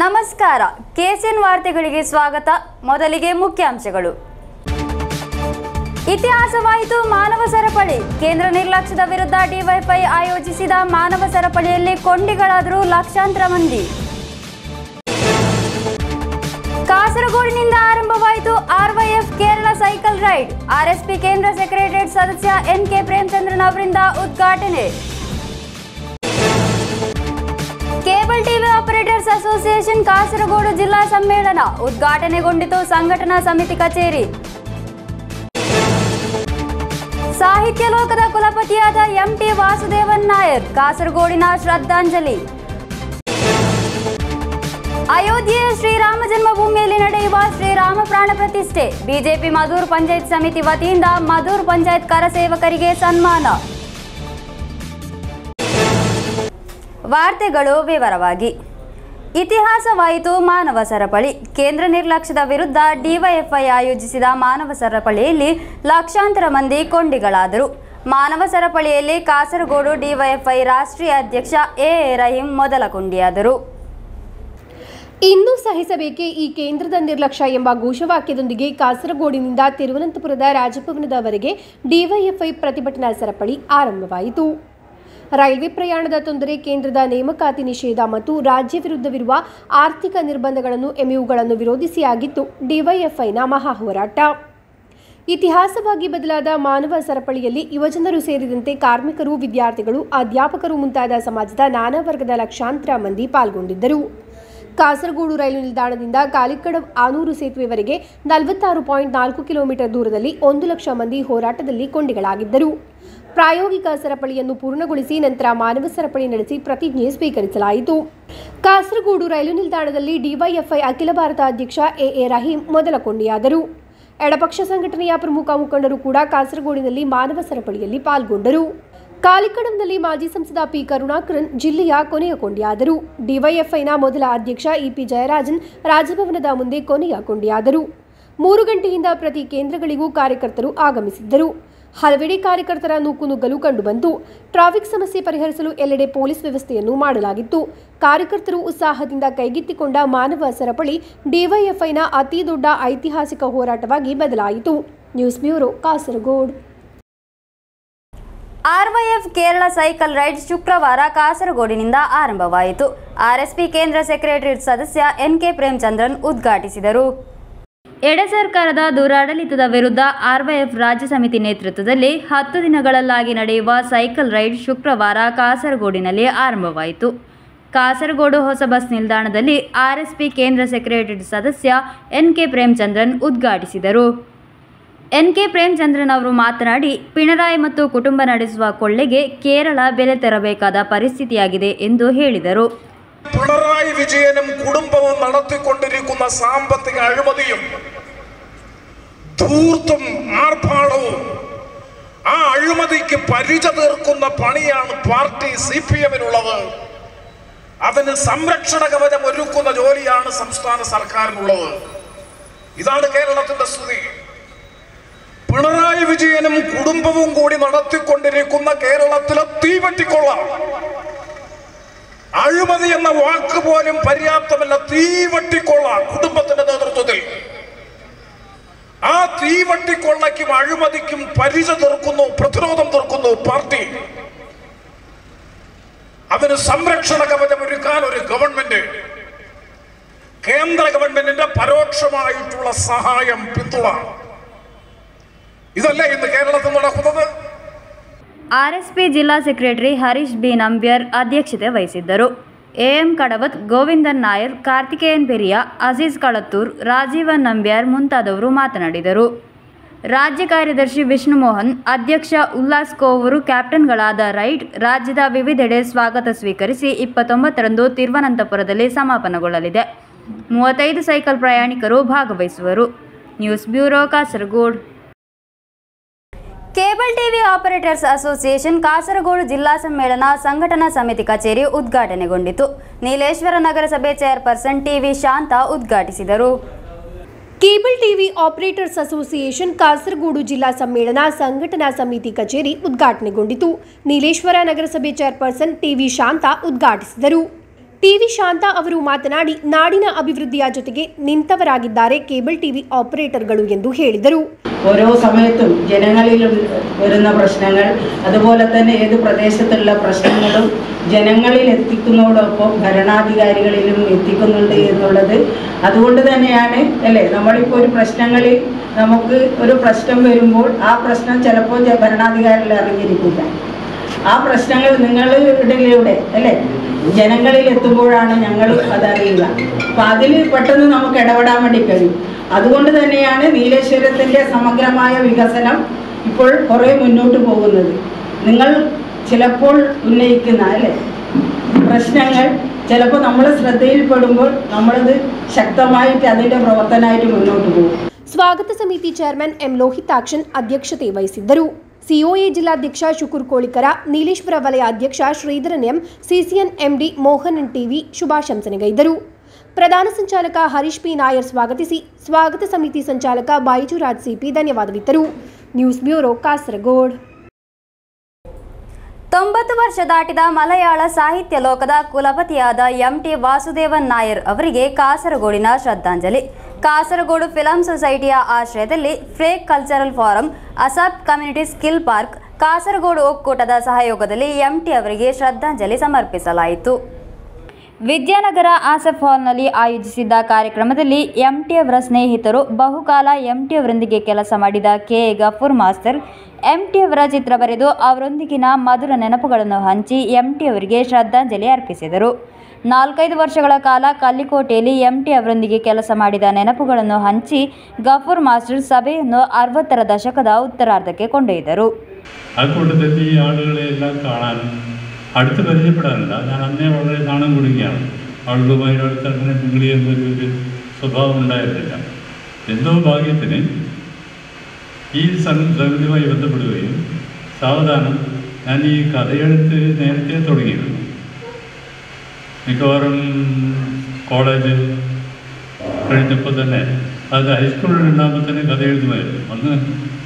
ನಮಸ್ಕಾರ. ಕೆಸಿಎನ್ ವಾರ್ತೆಗಳಿಗೆ ಸ್ವಾಗತ. ಮೊದಲಿಗೆ ಮುಖ್ಯಾಂಶಗಳು. ಇತಿಹಾಸವಾಯಿತು ಮಾನವ ಸರಪಳಿ. ಕೇಂದ್ರ ನಿರ್ಲಕ್ಷ್ಯದ ವಿರುದ್ಧ ಡಿವೈಫೈ ಆಯೋಜಿಸಿದ ಮಾನವ ಸರಪಳಿಯಲ್ಲಿ ಕೊಂಡಿಗಳಾದರೂ ಲಕ್ಷಾಂತರ ಮಂದಿ. ಕಾಸರಗೋಡಿನಿಂದ ಆರಂಭವಾಯಿತು RYF Kerala cycle ride. RSP ಕೇಂದ್ರ ಸೆಕ್ರೆಟರಿಯೇಟ್ ಸದಸ್ಯ ಎನ್ ಕೆ ಪ್ರೇಮಚಂದ್ರನ್ ಅವರಿಂದ ಉದ್ಘಾಟನೆ. Cable TV operators association Kasaragod ಜಿಲ್ಲಾ ಸಮ್ಮೇಳನ ಉದ್ಘಾಟನೆಗೊಂಡಿತು ಸಂಘಟನಾ ಸಮಿತಿ ಕಚೇರಿ. ಸಾಹಿತ್ಯ ಲೋಕದ ಕುಲಪತಿಯಾದ ಎಂಟಿ ವಾಸುದೇವನ್ ನಾಯರ್ ಕಾಸರಗೋಡಿನ ಶ್ರದ್ಧಾಂಜಲಿ. ಅಯೋಧ್ಯೆಯ ಶ್ರೀರಾಮ ಜನ್ಮಭೂಮಿಯಲ್ಲಿ ನಡೆಯುವ ಶ್ರೀರಾಮ ಪ್ರಾಣ ಪ್ರತಿಷ್ಠೆ. ಬಿಜೆಪಿ ಮಧೂರ್ ಪಂಚಾಯತ್ ಸಮಿತಿ ವತಿಯಿಂದ ಮಧೂರ್ ಪಂಚಾಯತ್ ಕರಸೇವಕರಿಗೆ ಸನ್ಮಾನ. ವಾರ್ತೆಗಳು ವಿವರವಾಗಿ. ಇತಿಹಾಸವಾಯಿತು ಮಾನವ ಸರಪಳಿ. ಕೇಂದ್ರ ನಿರ್ಲಕ್ಷ್ಯದ ವಿರುದ್ಧ ಡಿವೈಎಫ್ಐ ಆಯೋಜಿಸಿದ ಮಾನವ ಸರಪಳಿಯಲ್ಲಿ ಲಕ್ಷಾಂತರ ಮಂದಿ ಕೊಂಡಿಗಳಾದರು. ಮಾನವ ಸರಪಳಿಯಲ್ಲಿ ಕಾಸರಗೋಡು ಡಿವೈಎಫ್ಐ ರಾಷ್ಟ್ರೀಯ ಅಧ್ಯಕ್ಷ ಎ. ಎ. ರಹೀಂ ಮೊದಲ ಕೊಂಡಿಯಾದರು ಇನ್ನೂ ಸಹಿಸಬೇಕೇ ಈ ಕೇಂದ್ರದ ನಿರ್ಲಕ್ಷ್ಯ ಎಂಬ ಘೋಷವಾಕ್ಯದೊಂದಿಗೆ ಕಾಸರಗೋಡಿನಿಂದ ತಿರುವನಂತಪುರದ ರಾಜಭವನದವರೆಗೆ ಡಿವೈಎಫ್ಐ ಪ್ರತಿಭಟನಾ ಸರಪಳಿ ಆರಂಭವಾಯಿತು. ರೈಲ್ವೆ ಪ್ರಯಾಣದ ತೊಂದರೆ, ಕೇಂದ್ರದ ನೇಮಕಾತಿ ನಿಷೇಧ ಮತ್ತು ರಾಜ್ಯ ವಿರುದ್ಧವಿರುವ ಆರ್ಥಿಕ ನಿರ್ಬಂಧಗಳನ್ನು ಎಂಯುಗಳನ್ನು ವಿರೋಧಿಸಿ ಆಗಿತ್ತು ಡಿವೈಎಫ್ಐನ ಮಹಾ ಹೋರಾಟ. ಇತಿಹಾಸವಾಗಿ ಬದಲಾದ ಮಾನವ ಸರಪಳಿಯಲ್ಲಿ ಯುವಜನರು ಸೇರಿದಂತೆ ಕಾರ್ಮಿಕರು, ವಿದ್ಯಾರ್ಥಿಗಳು, ಅಧ್ಯಾಪಕರು ಮುಂತಾದ ಸಮಾಜದ ನಾನಾ ವರ್ಗದ ಲಕ್ಷಾಂತರ ಮಂದಿ ಪಾಲ್ಗೊಂಡಿದ್ದರು. ಕಾಸರಗೋಡು ರೈಲು ನಿಲ್ದಾಣದಿಂದ ಕಾಲಿಕಡ ಆನೂರು ಸೇತುವೆವರೆಗೆ ನಲವತ್ತಾರು ಪಾಯಿಂಟ್ ನಾಲ್ಕು ಕಿಲೋಮೀಟರ್ ದೂರದಲ್ಲಿ ಒಂದು ಲಕ್ಷ ಮಂದಿ ಹೋರಾಟದಲ್ಲಿ ಕೊಂಡಿಗಳಾಗಿದ್ದರು. ಪ್ರಾಯೋಗಿಕ ಸರಪಳಿಯನ್ನು ಪೂರ್ಣಗೊಳಿಸಿ ನಂತರ ಮಾನವ ಸರಪಳಿ ನಡೆಸಿ ಪ್ರತಿಜ್ಞೆ ಸ್ವೀಕರಿಸಲಾಯಿತು. ಕಾಸರಗೋಡು ರೈಲು ನಿಲ್ದಾಣದಲ್ಲಿ ಡಿವೈಎಫ್ಐ ಅಖಿಲ ಭಾರತ ಅಧ್ಯಕ್ಷ ಎ ಎ ರಹೀಂ ಮೊದಲ ಕೊಂಡಿಯಾದರು. ಎಡಪಕ್ಷ ಸಂಘಟನೆಯ ಪ್ರಮುಖ ಮುಖಂಡರು ಕೂಡ ಕಾಸರಗೋಡಿನಲ್ಲಿ ಮಾನವ ಸರಪಳಿಯಲ್ಲಿ ಪಾಲ್ಗೊಂಡರು. ಕಾಲಿಕಡಂನಲ್ಲಿ ಮಾಜಿ ಸಂಸದ ಪಿ ಕರುಣಾಕರನ್ ಜಿಲ್ಲೆಯ ಕೊನೆಯ ಕೊಂಡಿಯಾದರು. ಡಿವೈಎಫ್ಐನ ಮೊದಲ ಅಧ್ಯಕ್ಷ ಇಪಿ ಜಯರಾಜನ್ ರಾಜಭವನದ ಮುಂದೆ ಕೊನೆಯ ಕೊಂಡಿಯಾದರು. ಮೂರು ಗಂಟೆಯಿಂದ ಪ್ರತಿ ಕೇಂದ್ರಗಳಿಗೂ ಕಾರ್ಯಕರ್ತರು ಆಗಮಿಸಿದ್ದರು. ಹಲವೆಡೆ ಕಾರ್ಯಕರ್ತರ ನೂಕುನುಗ್ಗಲು ಕಂಡುಬಂತು ಟ್ರಾಫಿಕ್ ಸಮಸ್ಯೆ ಪರಿಹರಿಸಲು ಎಲ್ಲೆಡೆ ಪೊಲೀಸ್ ವ್ಯವಸ್ಥೆಯನ್ನು ಮಾಡಲಾಗಿತ್ತು. ಕಾರ್ಯಕರ್ತರು ಉತ್ಸಾಹದಿಂದ ಕೈಗೆತ್ತಿಕೊಂಡ ಮಾನವ ಸರಪಳಿ ಡಿವೈಎಫ್ಐನ ಅತಿ ದೊಡ್ಡ ಐತಿಹಾಸಿಕ ಹೋರಾಟವಾಗಿ ಬದಲಾಯಿತು. News bureau Kasaragod. RYF Kerala cycle ride ಶುಕ್ರವಾರ ಕಾಸರಗೋಡಿನಿಂದ ಆರಂಭವಾಯಿತು. ಆರ್ಎಸ್ಪಿ ಕೇಂದ್ರ ಸೆಕ್ರೆಟರಿಯೇಟ್ ಸದಸ್ಯ ಎನ್ ಕೆ ಪ್ರೇಮಚಂದ್ರನ್ ಉದ್ಘಾಟಿಸಿದರು. ಎಡ ಸರ್ಕಾರದ ದುರಾಡಳಿತದ ವಿರುದ್ಧ ಆರ್ವೈಎಫ್ ರಾಜ್ಯ ಸಮಿತಿ ನೇತೃತ್ವದಲ್ಲಿ ಹತ್ತು ದಿನಗಳಲ್ಲಾಗಿ ನಡೆಯುವ ಸೈಕಲ್ ರೈಡ್ ಶುಕ್ರವಾರ ಕಾಸರಗೋಡಿನಲ್ಲಿ ಆರಂಭವಾಯಿತು. ಕಾಸರಗೋಡು ಹೊಸ ಬಸ್ ನಿಲ್ದಾಣದಲ್ಲಿ ಆರ್ಎಸ್ಪಿ ಕೇಂದ್ರ ಸೆಕ್ರೆಟರಿ ಸದಸ್ಯ ಎನ್ ಕೆ ಪ್ರೇಮಚಂದ್ರನ್ ಉದ್ಘಾಟಿಸಿದರು. ಎನ್ ಕೆ ಪ್ರೇಮಚಂದ್ರನ್ ಅವರು ಮಾತನಾಡಿ, ಪಿಣರಾಯಿ ಮತ್ತು ಕುಟುಂಬ ನಡೆಸುವ ಕೊಳ್ಳೆಗೆ ಕೇರಳ ಬೆಲೆ ತೆರಬೇಕಾದ ಪರಿಸ್ಥಿತಿಯಾಗಿದೆ ಎಂದು ಹೇಳಿದರು. പിണറായി വിജയനും കുടുംബവും നടത്തിക്കൊണ്ടിരിക്കുന്ന സാമ്പത്തിക അഴിമതിയും ധൂർത്തും ആർഭാടവും ആ അഴിമതിക്ക് പരിച തീർക്കുന്ന പണിയാണ് പാർട്ടി സി പി എമ്മിനുള്ളത്. അതിന് സംരക്ഷണ കവചം ഒരുക്കുന്ന ജോലിയാണ് സംസ്ഥാന സർക്കാരിനുള്ളത്. ഇതാണ് കേരളത്തിന്റെ സ്ഥിതി. പിണറായി വിജയനും കുടുംബവും കൂടി നടത്തിക്കൊണ്ടിരിക്കുന്ന കേരളത്തിലെ തീവട്ടിക്കൊള്ള അഴിമതി എന്ന വാക്ക് പോലും പര്യാപ്തമല്ല. തീവട്ടിക്കൊള്ള കുടുംബത്തിന്റെ നേതൃത്വത്തിൽ. ആ തീവട്ടിക്കൊള്ളയ്ക്കും അഴിമതിക്കും പരിച തീർക്കുന്നു പ്രതിരോധം തീർക്കുന്നു പാർട്ടി. അതിന് സംരക്ഷണ കവചം ഒരുക്കാൻ ഒരു ഗവൺമെന്റ്. കേന്ദ്ര ഗവൺമെന്റിന്റെ പരോക്ഷമായിട്ടുള്ള സഹായം പിന്തുണ. ഇതല്ലേ ഇന്ന് കേരളത്തിൽ നടക്കുന്നത്? ಆರ್ಎಸ್ಪಿ ಜಿಲ್ಲಾ ಸೆಕ್ರೆಟರಿ ಹರೀಶ್ ಬಿ. ನಂಬ್ಯರ್ ಅಧ್ಯಕ್ಷತೆ ವಹಿಸಿದ್ದರು. ಎಎಂ ಕಡವತ್, ಗೋವಿಂದನ್ ನಾಯರ್, ಕಾರ್ತಿಕೇಯನ್ ಪೆರಿಯ, ಅಜೀಜ್ ಕಳತ್ತೂರ್, ರಾಜೀವನ್ ನಂಬ್ಯಾರ್ ಮುಂತಾದವರು ಮಾತನಾಡಿದರು. ರಾಜ್ಯ ಕಾರ್ಯದರ್ಶಿ ವಿಷ್ಣು ಮೋಹನ್ ಅಧ್ಯಕ್ಷ ಉಲ್ಲಾಸ್ ಕೋವರು, ಕ್ಯಾಪ್ಟನ್ಗಳಾದ ರೈಡ್ ರಾಜ್ಯದ ವಿವಿಧೆಡೆ ಸ್ವಾಗತ ಸ್ವೀಕರಿಸಿ ಇಪ್ಪತ್ತೊಂಬತ್ತರಂದು ತಿರುವನಂತಪುರದಲ್ಲಿ ಸಮಾಪನಗೊಳ್ಳಲಿದೆ. ಮೂವತ್ತೈದು ಸೈಕಲ್ ಪ್ರಯಾಣಿಕರು ಭಾಗವಹಿಸುವರು. News bureau Kasaragod. Cable TV operators association Kasaragod ಜಿಲ್ಲಾ ಸಮ್ಮೇಳನ ಸಂಘಟನಾ ಸಮಿತಿ ಕಚೇರಿ ಉದ್ಘಾಟನೆಗೊಂಡಿತು. ನೀಲೇಶ್ವರ ನಗರಸಭೆ ಚೇರ್ಪರ್ಸನ್ ಟಿವಿ ಶಾಂತ ಉದ್ಘಾಟಿಸಿದರು. Cable TV operators association Kasaragod ಜಿಲ್ಲಾ ಸಮ್ಮೇಳನ ಸಂಘಟನಾ ಸಮಿತಿ ಕಚೇರಿ ಉದ್ಘಾಟನೆಗೊಂಡಿತು. ನೀಲೇಶ್ವರ ನಗರಸಭೆ ಚೇರ್ಪರ್ಸನ್ ಟಿವಿ ಶಾಂತ ಉದ್ಘಾಟಿಸಿದರು. ಟಿವಿ ಶಾಂತಾ ಅವರು ಮಾತನಾಡಿ ನಾಡಿನ ಅಭಿವೃದ್ಧಿಯ ಜೊತೆಗೆ ನಿಂತವರಾಗಿದ್ದಾರೆ ಕೇಬಲ್ ಟಿವಿ ಆಪರೇಟರ್ಗಳು ಎಂದು ಹೇಳಿದರು. ഓരോ സമയത്തും ജനങ്ങളിൽ വരുന്ന പ്രശ്നങ്ങൾ അതുപോലെ തന്നെ ഏത് പ്രദേശത്തുള്ള പ്രശ്നങ്ങളും ജനങ്ങളിൽ എത്തിക്കുന്നതോടൊപ്പം ഭരണാധികാരികളിലും എത്തിക്കുന്നുണ്ട് എന്നുള്ളത് അതുകൊണ്ട് തന്നെയാണ് അല്ലേ? നമ്മളിപ്പോൾ ഒരു പ്രശ്നങ്ങളിൽ നമുക്ക് ഒരു പ്രശ്നം വരുമ്പോൾ ആ പ്രശ്നം ചിലപ്പോൾ ഭരണാധികാരികൾ അറിഞ്ഞിരിക്കില്ല. ആ പ്രശ്നങ്ങൾ നിങ്ങളിലൂടെ അല്ലേ? ജനങ്ങളിൽ എത്തുമ്പോഴാണ് ഞങ്ങൾ അതറിയുക. അപ്പൊ അതിൽ പെട്ടെന്ന് നമുക്ക് ഇടപെടാൻ വേണ്ടി കഴിയും. അതുകൊണ്ട് തന്നെയാണ് നീലേശ്വരത്തിന്റെ സമഗ്രമായ വികസനം ഇപ്പോൾ കുറേ മുന്നോട്ട് പോകുന്നത്. നിങ്ങൾ ചിലപ്പോൾ ഉന്നയിക്കുന്ന അല്ലെ? പ്രശ്നങ്ങൾ ചിലപ്പോൾ നമ്മൾ ശ്രദ്ധയിൽപ്പെടുമ്പോൾ നമ്മളത് ശക്തമായിട്ട് അതിന്റെ പ്രവർത്തനമായിട്ട് മുന്നോട്ട് പോകും. സ്വാഗത സമിതി ചെയർമാൻ എം ലോഹിതാക്ഷൻ അധ്യക്ഷതയെ വഹിസിദ്ധരു ಸಿಒಎ ಜಿಲ್ಲಾಧ್ಯಕ್ಷ ಶುಕುರ್ ಕೋಳಿಕರ, ನೀಲೇಶ್ವರ ವಲಯ ಅಧ್ಯಕ್ಷ Sreedharan M, CCN MD Mohan TV ಶುಭಾಶಂಸನೆಗೈದರು. ಪ್ರಧಾನ ಸಂಚಾಲಕ ಹರೀಶ್ ಪಿ ನಾಯರ್ ಸ್ವಾಗತಿಸಿ. ಸ್ವಾಗತ ಸಮಿತಿ ಸಂಚಾಲಕ ಬಾಯಿಜುರಾಜ್ ಸಿಪಿ ಧನ್ಯವಾದವಿತ್ತರು ನ್ಯೂಸ್ ಬ್ಯೂರೋ ಕಾಸರಗೋಡ್. ತೊಂಬತ್ತು ವರ್ಷ ದಾಟಿದ ಮಲಯಾಳ ಸಾಹಿತ್ಯ ಲೋಕದ ಕುಲಪತಿಯಾದ ಎಂ ಟಿ ವಾಸುದೇವನ್ ನಾಯರ್ ಅವರಿಗೆ ಕಾಸರಗೋಡಿನ ಶ್ರದ್ಧಾಂಜಲಿ. ಕಾಸರಗೋಡು ಫಿಲಂ ಸೊಸೈಟಿಯ ಆಶ್ರಯದಲ್ಲಿ ಫ್ರೇಕ್ cultural forum, ASAP community skill park, Kasaragod ಒಕ್ಕೂಟದ ಸಹಯೋಗದಲ್ಲಿ ಎಂಟಿ ಅವರಿಗೆ ಶ್ರದ್ಧಾಂಜಲಿ ಸಮರ್ಪಿಸಲಾಯಿತು. ವಿದ್ಯಾನಗರ ಆಸಫ್ ಹಾಲ್ನಲ್ಲಿ ಆಯೋಜಿಸಿದ್ದ ಕಾರ್ಯಕ್ರಮದಲ್ಲಿ ಎಂ ಟಿ ಅವರ ಸ್ನೇಹಿತರು, ಬಹುಕಾಲ ಎಂಟಿ ಅವರೊಂದಿಗೆ ಕೆಲಸ ಮಾಡಿದ K. A. Gafoor master, MT ಅವರ ಚಿತ್ರ ಬರೆದು ಅವರೊಂದಿಗಿನ ಮಧುರ ನೆನಪುಗಳನ್ನು ಹಂಚಿ ಎಂಟಿ ಅವರಿಗೆ ಶ್ರದ್ಧಾಂಜಲಿ ಅರ್ಪಿಸಿದರು. ನಾಲ್ಕೈದು ವರ್ಷಗಳ ಕಾಲ ಕಲ್ಲಿಕೋಟೆಯಲ್ಲಿ ಎಂಟಿ ಅವರೊಂದಿಗೆ ಕೆಲಸ ಮಾಡಿದ ನೆನಪುಗಳನ್ನು ಹಂಚಿ ಗಫೂರ್ ಮಾಸ್ಟರ್ ಸಭೆಯನ್ನು ಅರವತ್ತರ ದಶಕದ ಉತ್ತರಾರ್ಧಕ್ಕೆ ಕೊಂಡೊಯ್ದರು ആ കൂട്ടത്തിൽ ഈ ആളുകളെ എല്ലാം കാണാനും അടുത്ത് പരിചയപ്പെടാനില്ല ഞാൻ അന്നേ വളരെ നാണം കൊടുക്കുകയാണ് ആളുകളുമായി അടുത്ത് അങ്ങനെ മിങ്കിൾ ചെയ്യുന്നൊരു ഒരു സ്വഭാവം ഉണ്ടായിരുന്നില്ല എന്തോ ഭാഗ്യത്തിന് ഈ സം- സംഗതിയുമായി ബന്ധപ്പെടുകയും സാവധാനം ഞാൻ ഈ കഥയെഴുത്ത് നേരത്തെ തുടങ്ങിയിരുന്നു മിക്കവാറും കോളേജ് കഴിഞ്ഞപ്പോൾ തന്നെ അത് ഹൈസ്കൂളിൽ ഉണ്ടാകുമ്പോൾ തന്നെ കഥ എഴുതുമായിരുന്നു. അന്ന്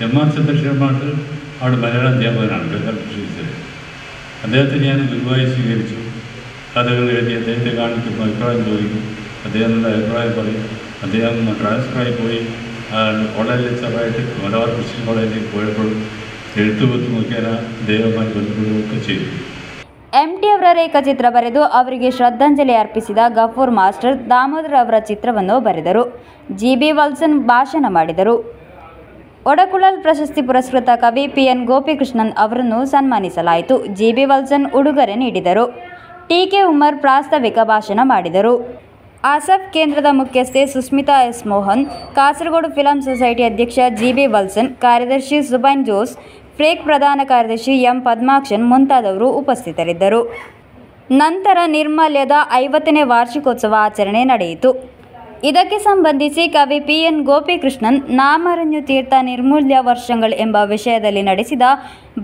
എം ആർ ചന്ദ്രശേഖരമായിട്ട് അവിടെ മലയാളം അധ്യാപകനാണ് ടീച്ചർ അദ്ദേഹത്തെ ഞാൻ ഗുരുവായി സ്വീകരിച്ചു. കഥകൾ എഴുതി അദ്ദേഹത്തെ കാണിക്കുമ്പോൾ അഭിപ്രായം ചോദിക്കും. അദ്ദേഹം നല്ല അഭിപ്രായം പറയും. അദ്ദേഹം ട്രാൻസ്ഫറായി പോയി. കോളേജ് ലെക്ചറായിട്ട് മലബാർ ക്രിസ്ത്യൻ കോളേജിൽ പോയപ്പോൾ എഴുത്തുപത്ത് നോക്കിയാൽ അദ്ദേഹവുമായി ബന്ധപ്പെടുകയൊക്കെ ചെയ്തു. ಎಂ ಟಿ ಅವರ ರೇಖಾಚಿತ್ರ ಬರೆದು ಅವರಿಗೆ ಶ್ರದ್ಧಾಂಜಲಿ ಅರ್ಪಿಸಿದ ಗಫೂರ್ ಮಾಸ್ಟರ್ ದಾಮೋದರ್ ಅವರ ಚಿತ್ರವನ್ನು ಬರೆದರು. ಜಿ ಬಿ ವಲ್ಸನ್ ಭಾಷಣ ಮಾಡಿದರು. ಒಡಕುಳಲ್ ಪ್ರಶಸ್ತಿ ಪುರಸ್ಕೃತ ಕವಿ ಪಿ ಎನ್ ಗೋಪಿಕೃಷ್ಣನ್ ಅವರನ್ನು ಸನ್ಮಾನಿಸಲಾಯಿತು. ಜಿ ಬಿ ವಲ್ಸನ್ ಉಡುಗೊರೆ ನೀಡಿದರು. ಟಿ ಕೆ ಉಮರ್ ಪ್ರಾಸ್ತಾವಿಕ ಭಾಷಣ ಮಾಡಿದರು. ಆಸಫ್ ಕೇಂದ್ರದ ಮುಖ್ಯಸ್ಥೆ Sushmita S Mohan, Kasaragod film society ಅಧ್ಯಕ್ಷ ಜಿ ಬಿ ವಲ್ಸನ್, ಕಾರ್ಯದರ್ಶಿ ಸುಬೈನ್ ಜೋಸ್ ಫ್ರೇಕ್ ಪ್ರಧಾನ ಕಾರ್ಯದರ್ಶಿ ಎಂ ಪದ್ಮಾಕ್ಷನ್ ಮುಂತಾದವರು ಉಪಸ್ಥಿತರಿದ್ದರು. ನಂತರ ನಿರ್ಮಲ್ಯದ ಐವತ್ತನೇ ವಾರ್ಷಿಕೋತ್ಸವ ಆಚರಣೆ ನಡೆಯಿತು. ಇದಕ್ಕೆ ಸಂಬಂಧಿಸಿ ಕವಿ ಪಿ ಎನ್ ಗೋಪಿಕೃಷ್ಣನ್ ನಾಮರಣ್ಯು ತೀರ್ಥ ನಿರ್ಮೂಲ್ಯ ವರ್ಷಗಳು ಎಂಬ ವಿಷಯದಲ್ಲಿ ನಡೆಸಿದ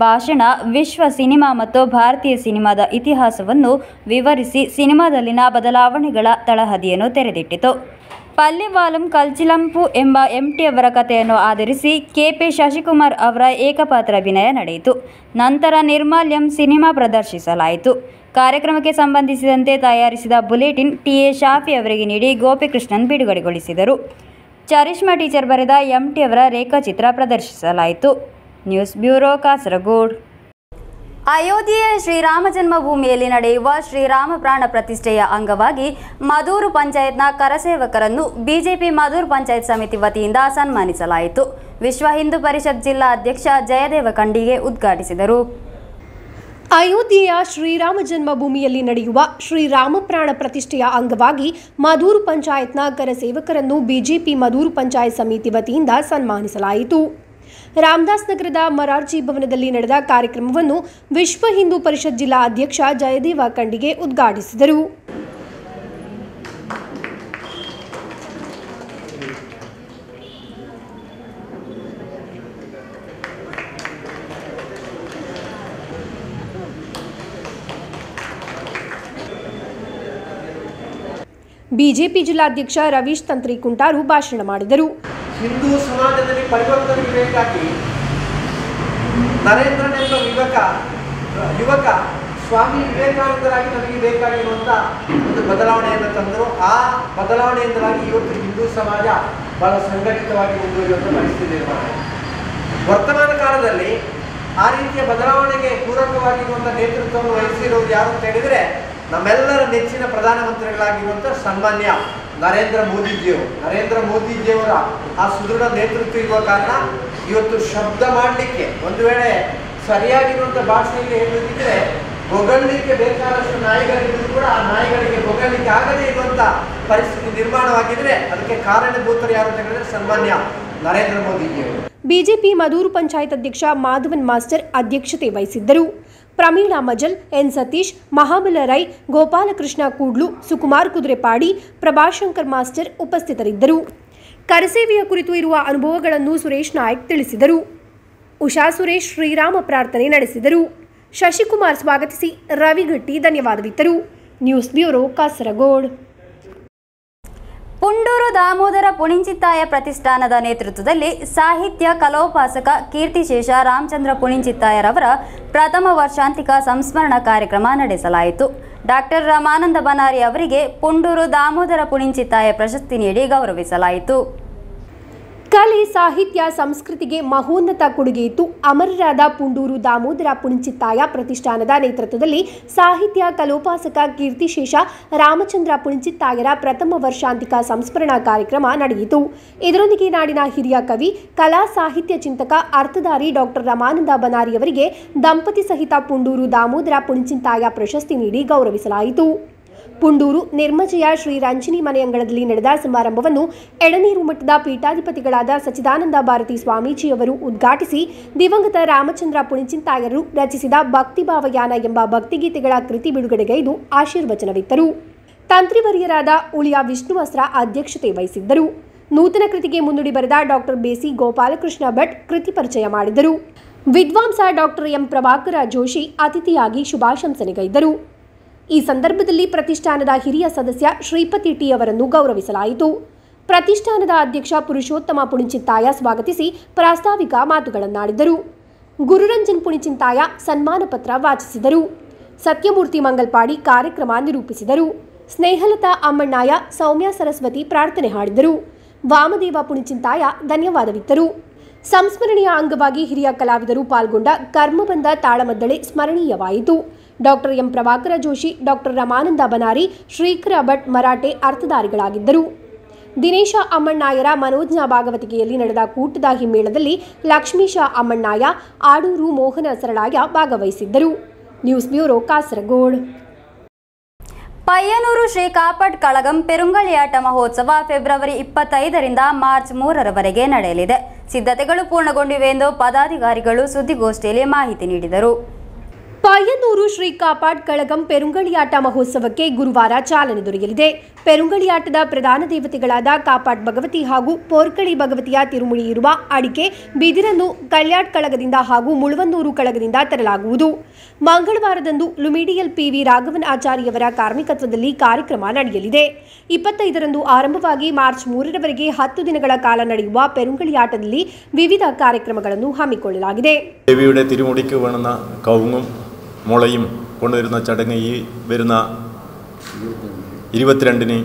ಭಾಷಣ ವಿಶ್ವ ಸಿನಿಮಾ ಮತ್ತು ಭಾರತೀಯ ಸಿನಿಮಾದ ಇತಿಹಾಸವನ್ನು ವಿವರಿಸಿ ಸಿನಿಮಾದಲ್ಲಿನ ಬದಲಾವಣೆಗಳ ತಳಹದಿಯನ್ನು ತೆರೆದಿಟ್ಟಿತು. ಪಲ್ಯವಾಲಂ ಕಲ್ಚಿಲಂಪು ಎಂಬ ಎಂಟಿ ಅವರ ಕಥೆಯನ್ನು ಆಧರಿಸಿ ಕೆಪಿ ಶಶಿಕುಮಾರ್ ಅವರ ಏಕಪಾತ್ರ ಅಭಿನಯ ನಡೆಯಿತು. ನಂತರ ನಿರ್ಮಾಲ್ಯಂ ಸಿನಿಮಾ ಪ್ರದರ್ಶಿಸಲಾಯಿತು. ಕಾರ್ಯಕ್ರಮಕ್ಕೆ ಸಂಬಂಧಿಸಿದಂತೆ ತಯಾರಿಸಿದ ಬುಲೆಟಿನ್ ಟಿ ಎ ಶಾಫಿ ಅವರಿಗೆ ನೀಡಿ ಗೋಪಿಕೃಷ್ಣನ್ ಬಿಡುಗಡೆಗೊಳಿಸಿದರು. ಚರಿಷ್ಮಾ ಟೀಚರ್ ಬರೆದ ಎಂಟಿ ಅವರ ರೇಖಾಚಿತ್ರ ಪ್ರದರ್ಶಿಸಲಾಯಿತು. News bureau Kasaragod. ಅಯೋಧ್ಯೆಯ ಶ್ರೀರಾಮ ಜನ್ಮಭೂಮಿಯಲ್ಲಿ ನಡೆಯುವ ಶ್ರೀರಾಮ ಪ್ರಾಣ ಪ್ರತಿಷ್ಠೆಯ ಅಂಗವಾಗಿ ಮಧೂರು ಪಂಚಾಯತ್ನ ಕರಸೇವಕರನ್ನು ಬಿಜೆಪಿ ಮಧೂರು ಪಂಚಾಯತ್ ಸಮಿತಿ ವತಿಯಿಂದ ಸನ್ಮಾನಿಸಲಾಯಿತು. ವಿಶ್ವ ಹಿಂದೂ ಪರಿಷತ್ ಜಿಲ್ಲಾ ಅಧ್ಯಕ್ಷ ಜಯದೇವ ಖಂಡಿಗೆ ಉದ್ಘಾಟಿಸಿದರು. ಅಯೋಧ್ಯೆಯ ಶ್ರೀರಾಮ ಜನ್ಮಭೂಮಿಯಲ್ಲಿ ನಡೆಯುವ ಶ್ರೀರಾಮ ಪ್ರಾಣ ಪ್ರತಿಷ್ಠೆಯ ಅಂಗವಾಗಿ ಮಧೂರು ಪಂಚಾಯತ್ನ ಕರಸೇವಕರನ್ನು ಬಿಜೆಪಿ ಮಧೂರು ಪಂಚಾಯತ್ ಸಮಿತಿ ವತಿಯಿಂದ ಸನ್ಮಾನಿಸಲಾಯಿತು. ರಾಮದಾಸ್ ನಗರದ ಮರಾರ್ಜಿ ಭವನದಲ್ಲಿ ನಡೆದ ಕಾರ್ಯಕ್ರಮವನ್ನು ವಿಶ್ವ ಹಿಂದೂ ಪರಿಷತ್ ಜಿಲ್ಲಾ ಅಧ್ಯಕ್ಷ ಜಯದೇವ ಖಂಡಿಗೆ ಉದ್ಘಾಟಿಸಿದರು. ಬಿಜೆಪಿ ಜಿಲ್ಲಾಧ್ಯಕ್ಷ ರವೀಶ್ ತಂತ್ರಿ ಕುಂಟಾರು ಭಾಷಣ ಮಾಡಿದರು. ಹಿಂದೂ ಸಮಾಜದಲ್ಲಿ ಪರಿವರ್ತನೆಗೆ ಬೇಕಾಗಿ ನರೇಂದ್ರನೆಂಬ ಯುವಕ ಯುವಕ ಸ್ವಾಮಿ ವಿವೇಕಾನಂದರಾಗಿ ನಮಗೆ ಬೇಕಾಗಿರುವಂಥ ಒಂದು ಬದಲಾವಣೆಯನ್ನು ತಂದರು. ಆ ಬದಲಾವಣೆಯಿಂದಾಗಿ ಇವತ್ತು ಹಿಂದೂ ಸಮಾಜ ಬಹಳ ಸಂಘಟಿತವಾಗಿ ಮುಂದುವರಿಯುವಂಥ ಪರಿಸ್ಥಿತಿ ವರ್ತಮಾನ ಕಾಲದಲ್ಲಿ ಆ ರೀತಿಯ ಬದಲಾವಣೆಗೆ ಪೂರಕವಾಗಿರುವಂಥ ನೇತೃತ್ವವನ್ನು ವಹಿಸಿರುವುದು ಯಾರು ಅಂತ ಹೇಳಿದರೆ, ನಮ್ಮೆಲ್ಲರ ನೆಚ್ಚಿನ ಪ್ರಧಾನಮಂತ್ರಿಗಳಾಗಿರುವಂಥ ಸನ್ಮಾನ್ಯ ನರೇಂದ್ರ ಮೋದಿಜಿಯವರು, ನರೇಂದ್ರ ಮೋದಿಜಿಯವರ ಆ ಸುದೃಢ ನೇತೃತ್ವ ಇರುವ ಕಾರಣ ಇವತ್ತು ಶಬ್ದ ಮಾಡಲಿಕ್ಕೆ ಒಂದು ವೇಳೆ ಸರಿಯಾಗಿರುವಂಥ ಭಾಷೆಯಲ್ಲಿ ಹೇಳೋದಿದ್ರೆ ಹೊಗಳಲಿಕ್ಕೆ ಬೇಕಾದಷ್ಟು ನಾಯಿಗಳಿದ್ರು ಕೂಡ ಆ ನಾಯಿಗಳಿಗೆ ಹೊಗಳಲಿಕ್ಕೆ ಆಗದೇ ಇರುವಂಥ ಪರಿಸ್ಥಿತಿ ನಿರ್ಮಾಣವಾಗಿದ್ರೆ ಅದಕ್ಕೆ ಕಾರಣಭೂತರು ಯಾರು ಅಂತ ಹೇಳಿದ್ರೆ ಸನ್ಮಾನ್ಯ ನರೇಂದ್ರ ಮೋದಿಜಿಯವರು. ಬಿಜೆಪಿ ಮದೂರು ಪಂಚಾಯತ್ ಅಧ್ಯಕ್ಷ ಮಾಧವನ್ ಮಾಸ್ಟರ್ ಅಧ್ಯಕ್ಷತೆ ವಹಿಸಿದ್ದರು. ಪ್ರಮೀಳಾ ಮಜಲ್, ಎನ್ ಸತೀಶ್, ಮಹಾಬಲ ರೈ, ಗೋಪಾಲಕೃಷ್ಣ ಕೂಡ್ಲು, ಸುಕುಮಾರ್ ಕುದುರೆಪಾಡಿ ಪ್ರಭಾಶಂಕರ್ ಮಾಸ್ಟರ್ ಉಪಸ್ಥಿತರಿದ್ದರು. ಕರಸೇವೆಯ ಕುರಿತು ಇರುವ ಅನುಭವಗಳನ್ನು ಸುರೇಶ್ ನಾಯಕ್ ತಿಳಿಸಿದರು. ಉಷಾ ಸುರೇಶ್ ಶ್ರೀರಾಮ ಪ್ರಾರ್ಥನೆ ನಡೆಸಿದರು. ಶಶಿಕುಮಾರ್ ಸ್ವಾಗತಿಸಿ, Ravigatti ಧನ್ಯವಾದವಿತ್ತರು. News bureau Kasaragod. Pundur Damodara Puninchittaya ಪ್ರತಿಷ್ಠಾನದ ನೇತೃತ್ವದಲ್ಲಿ ಸಾಹಿತ್ಯ ಕಲೋಪಾಸಕ ಕೀರ್ತಿಶೇಷ ರಾಮಚಂದ್ರ ಪುಣಿಂಚಿತ್ತಾಯರವರ ಪ್ರಥಮ ವರ್ಷಾಂತಿಕ ಸಂಸ್ಮರಣ ಕಾರ್ಯಕ್ರಮ ನಡೆಸಲಾಯಿತು. ಡಾಕ್ಟರ್ ರಮಾನಂದ ಬನಾರಿ ಅವರಿಗೆ ಪುಂಡೂರು ದಾಮೋದರ ಪುಣಿಂಚಿತ್ತಾಯ ಪ್ರಶಸ್ತಿ ನೀಡಿ ಗೌರವಿಸಲಾಯಿತು. ಕಲೆ, ಸಾಹಿತ್ಯ, ಸಂಸ್ಕೃತಿಗೆ ಮಹೋನ್ನತ ಕೊಡುಗೆ ಇತ್ತು. ಅಮರರಾದ ಪುಂಡೂರು ದಾಮೋದರ ಪುಣಿಚಿತ್ತಾಯ ಪ್ರತಿಷ್ಠಾನದ ನೇತೃತ್ವದಲ್ಲಿ ಸಾಹಿತ್ಯ ಕಲೋಪಾಸಕ ಕೀರ್ತಿಶೇಷ ರಾಮಚಂದ್ರ ಪುಣಿಚಿತ್ತಾಯರ ಪ್ರಥಮ ವರ್ಷಾಂತಿಕ ಸಂಸ್ಮರಣಾ ಕಾರ್ಯಕ್ರಮ ನಡೆಯಿತು. ಇದರೊಂದಿಗೆ ನಾಡಿನ ಹಿರಿಯ ಕವಿ, ಕಲಾ ಸಾಹಿತ್ಯ ಚಿಂತಕ, ಅರ್ಥಧಾರಿ ಡಾಕ್ಟರ್ ರಮಾನಂದ ಬನಾರಿಯವರಿಗೆ ದಂಪತಿ ಸಹಿತ ಪುಂಡೂರು ದಾಮೋದರ ಪುಣಿಚಿತ್ತಾಯ ಪ್ರಶಸ್ತಿ ನೀಡಿ ಗೌರವಿಸಲಾಯಿತು. ಪುಂಡೂರು ನಿರ್ಮಜಯ ಶ್ರೀ ರಂಜನಿ ಮನೆಯಂಗಳದಲ್ಲಿ ನಡೆದ ಸಮಾರಂಭವನ್ನು ಎಡನೀರು ಮಠದ ಪೀಠಾಧಿಪತಿಗಳಾದ ಸಚಿದಾನಂದ ಭಾರತಿ ಸ್ವಾಮೀಜಿಯವರು ಉದ್ಘಾಟಿಸಿ ದಿವಂಗತ ರಾಮಚಂದ್ರ ಪುಣಿಚಿಂತಾಯರು ರಚಿಸಿದ ಭಕ್ತಿಭಾವಯಾನ ಎಂಬ ಭಕ್ತಿಗೀತೆಗಳ ಕೃತಿ ಬಿಡುಗಡೆಗೈದು ಆಶೀರ್ವಚನವಿತ್ತರು. ತಂತ್ರಿವರಿಯರಾದ ಉಳಿಯ ವಿಷ್ಣುವಸ್ತ್ರ ಅಧ್ಯಕ್ಷತೆ ವಹಿಸಿದ್ದರು. ನೂತನ ಕೃತಿಗೆ ಮುನ್ನುಡಿ ಬರೆದ ಡಾಕ್ಟರ್ ಬೇಸಿ ಗೋಪಾಲಕೃಷ್ಣ ಭಟ್ ಕೃತಿ ಪರಿಚಯ ಮಾಡಿದರು. ವಿದ್ವಾಂಸ ಡಾಕ್ಟರ್ ಎಂ ಪ್ರಭಾಕರ ಜೋಶಿ ಅತಿಥಿಯಾಗಿ ಶುಭಾಶಂಸನೆಗೈದರು ಈ ಸಂದರ್ಭದಲ್ಲಿ ಪ್ರತಿಷ್ಠಾನದ ಹಿರಿಯ ಸದಸ್ಯ ಶ್ರೀಪತಿ ಟಿ ಅವರನ್ನು ಗೌರವಿಸಲಾಯಿತು. ಪ್ರತಿಷ್ಠಾನದ ಅಧ್ಯಕ್ಷ ಪುರುಷೋತ್ತಮ ಪುಣಿಚಿತ್ತಾಯ ಸ್ವಾಗತಿಸಿ ಪ್ರಾಸ್ತಾವಿಕ ಮಾತುಗಳನ್ನಾಡಿದರು. ಗುರುರಂಜನ್ ಪುಣಿಚಿಂತಾಯ ಸನ್ಮಾನ ಪತ್ರ ವಾಚಿಸಿದರು. ಸತ್ಯಮೂರ್ತಿ ಮಂಗಲ್ಪಾಡಿ ಕಾರ್ಯಕ್ರಮ ನಿರೂಪಿಸಿದರು. ಸ್ನೇಹಲತಾ ಅಮ್ಮಣ್ಣಾಯ ಸೌಮ್ಯ ಸರಸ್ವತಿ ಪ್ರಾರ್ಥನೆ ಹಾಡಿದರು. ವಾಮದೇವ ಪುಣಿಚಿಂತಾಯ ಧನ್ಯವಾದವಿತ್ತರು. ಸಂಸ್ಮರಣೆಯ ಅಂಗವಾಗಿ ಹಿರಿಯ ಕಲಾವಿದರು ಪಾಲ್ಗೊಂಡ ಕರ್ಮಬಂಧ ತಾಳಮದ್ದಳೆ ಸ್ಮರಣೀಯವಾಯಿತು. Doctor M Prabhakara Joshi, doctor Ramananda Banari, Shrikara Bhat Marathe ಅರ್ಥಧಾರಿಗಳಾಗಿದ್ದರು. Dinesha ಅಮ್ಮಣ್ಣಾಯರ ಮನೋಜ್ಞ ಭಾಗವತಿಕೆಯಲ್ಲಿ ನಡೆದ ಕೂಟದ ಹಿಮ್ಮೇಳದಲ್ಲಿ ಲಕ್ಷ್ಮೀಶ ಅಮ್ಮಣ್ಣಾಯ ಆಡೂರು ಮೋಹನ ಸರಳಾಯ ಭಾಗವಹಿಸಿದ್ದರು. News bureau Kasaragod. ಪಯ್ಯನೂರು Shri ಕಾಪಟ್ Kalagam ಪೆರುಂಗಳಿಯಾಟ ಮಹೋತ್ಸವ ಫೆಬ್ರವರಿ ಇಪ್ಪತ್ತೈದರಿಂದ ಮಾರ್ಚ್ ಮೂರರವರೆಗೆ ನಡೆಯಲಿದೆ. ಸಿದ್ಧತೆಗಳು ಪೂರ್ಣಗೊಂಡಿವೆ ಎಂದು ಪದಾಧಿಕಾರಿಗಳು ಸುದ್ದಿಗೋಷ್ಠಿಯಲ್ಲಿ ಮಾಹಿತಿ ನೀಡಿದರು. ಪಯ್ಯನೂರು ಶ್ರೀ ಕಾಪಾಡ್ ಕಳಗಂ ಪೆರುಂಗಳಿಯಾಟ ಮಹೋತ್ಸವಕ್ಕೆ ಗುರುವಾರ ಚಾಲನೆ ದೊರೆಯಲಿದೆ. ಪೆರುಂಗಳಿಯಾಟದ ಪ್ರಧಾನ ದೇವತೆಗಳಾದ ಕಾಪಾಡ್ ಭಗವತಿ ಹಾಗೂ ಪೋರ್ಕಳಿ ಭಗವತಿಯ ತಿರುಮುಳಿ ಇರುವ ಅಡಿಕೆ, ಬಿದಿರನ್ನು ಕಲ್ಯಾಡ್ ಕಳಗದಿಂದ ಹಾಗೂ ಮುಳುವನ್ನೂರು ಕಳಗದಿಂದ ತರಲಾಗುವುದು. ಮಂಗಳವಾರದಂದು ಲುಮಿಡಿಯಲ್ ಪಿವಿ ರಾಘವನ್ ಆಚಾರ್ಯವರ ಕಾರ್ಮಿಕತ್ವದಲ್ಲಿ ಕಾರ್ಯಕ್ರಮ ನಡೆಯಲಿದೆ. ಇಪ್ಪತ್ತೈದರಂದು ಆರಂಭವಾಗಿ ಮಾರ್ಚ್ ಮೂರರವರೆಗೆ ಹತ್ತು ದಿನಗಳ ಕಾಲ ನಡೆಯುವ ಪೆರುಂಗಳಿಯಾಟದಲ್ಲಿ ವಿವಿಧ ಕಾರ್ಯಕ್ರಮಗಳನ್ನು ಹಮ್ಮಿಕೊಳ್ಳಲಾಗಿದೆ. മുളയും കൊണ്ടുവരുന്ന ചടങ്ങ് ഈ വരുന്ന ഇരുപത്തിരണ്ടിന്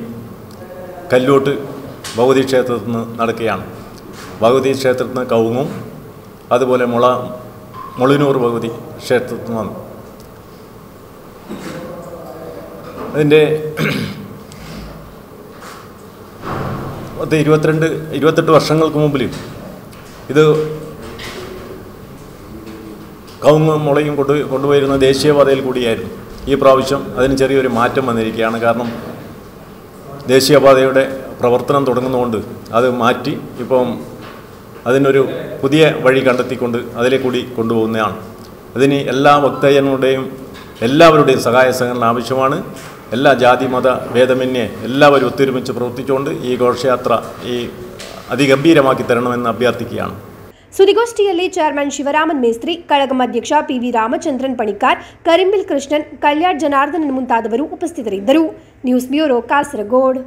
കല്ലോട്ട് ഭഗവതി ക്ഷേത്രത്തിൽ നിന്ന് നടക്കുകയാണ്. ഭഗവതി ക്ഷേത്രത്തിൽ നിന്ന് കവുങ്ങും അതുപോലെ മുള മുളിനൂർ ഭഗവതി ക്ഷേത്രത്തിൽ നിന്ന് വന്നു. അതിന്റെ പത്ത് ഇരുപത്തിരണ്ട് ഇരുപത്തെട്ട് വർഷങ്ങൾക്ക് മുമ്പിൽ ഇത് കവുങ്ങും മുളയും കൊണ്ട് കൊണ്ടുപോയിരുന്ന ദേശീയപാതയിൽ കൂടിയായിരുന്നു. ഈ പ്രാവശ്യം അതിന് ചെറിയൊരു മാറ്റം വന്നിരിക്കുകയാണ്. കാരണം ദേശീയപാതയുടെ പ്രവർത്തനം തുടങ്ങുന്നതുകൊണ്ട് അത് മാറ്റി ഇപ്പം അതിനൊരു പുതിയ വഴി കണ്ടെത്തിക്കൊണ്ട് അതിലെ കൂടി കൊണ്ടുപോകുന്നതാണ്. അതിന് എല്ലാ ഭക്തജനങ്ങളുടെയും എല്ലാവരുടെയും സഹായ സഹകരണം ആവശ്യമാണ്. എല്ലാ ജാതി മത ഭേദമന്യേ എല്ലാവരും ഒത്തൊരുമിച്ച് പ്രവർത്തിച്ചുകൊണ്ട് ഈ ഘോഷയാത്ര ഈ അതിഗംഭീരമാക്കി തരണമെന്ന് അഭ്യർത്ഥിക്കുകയാണ്. ಸುದ್ದಿಗೋಷ್ಠಿಯಲ್ಲಿ ಚೇರ್ಮನ್ ಶಿವರಾಮನ್ ಮೇಸ್ತ್ರಿ, ಕಳಗಂ ಅಧ್ಯಕ್ಷ ಪಿವಿ ರಾಮಚಂದ್ರನ್ ಪಣಿಕಾರ್ ಕರಿಂಬಿಲ್ ಕೃಷ್ಣನ್, ಕಲ್ಯಾಣ್ ಜನಾರ್ದನನ್ ಮುಂತಾದವರು ಉಪಸ್ಥಿತರಿದ್ದರು. News bureau Kasaragod.